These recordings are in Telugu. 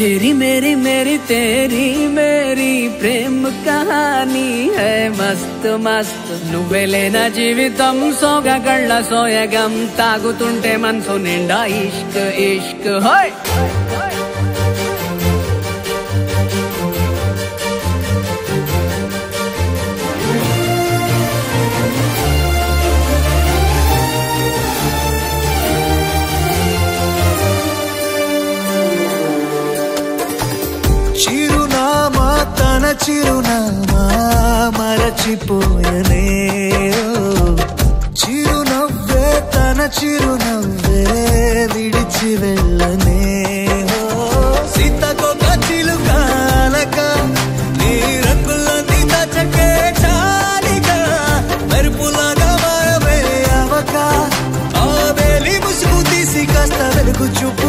तेरी मेरी मेरी तेरी मेरी प्रेम कहानी है। मस्त मस्त नुवेलेन जीवितम, सोगा गल्ला सोया गम। तागुतुंटे मनसो निंडा इश्क इश्क, होय। చిరునామా తన చిరునామా మరచిపోయనే చిరునవ్వే తన చిరునవ్వే విడిచి వెళ్ళనే ఓ. సీతకొక చిలుకాలక నీ రంగులన్నీ దచకే చాలిక మెరుపులాగా మారవే అవక ఆ వేలి ముసుగు తీసి కాస్త వెలుగు చూపు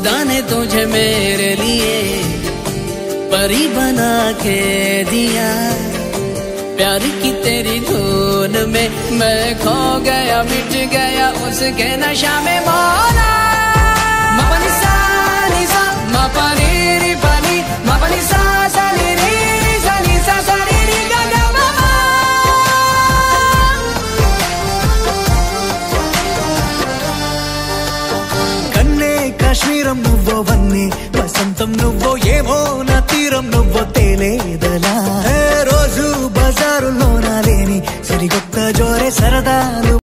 खुदा ने तुझे मेरे लिए परी बना के दिया। प्यार की तेरी धुन में मैं खो गया, मिट गया, उसके नशा में मौला। కాశ్మీరం నువ్వో వన్నీ వసంతం నువ్వో ఏమో నా తీరం నువ్వో తేలేదలా రోజు బజారులో నా లేని సరికొత్త జోరే సరదాలు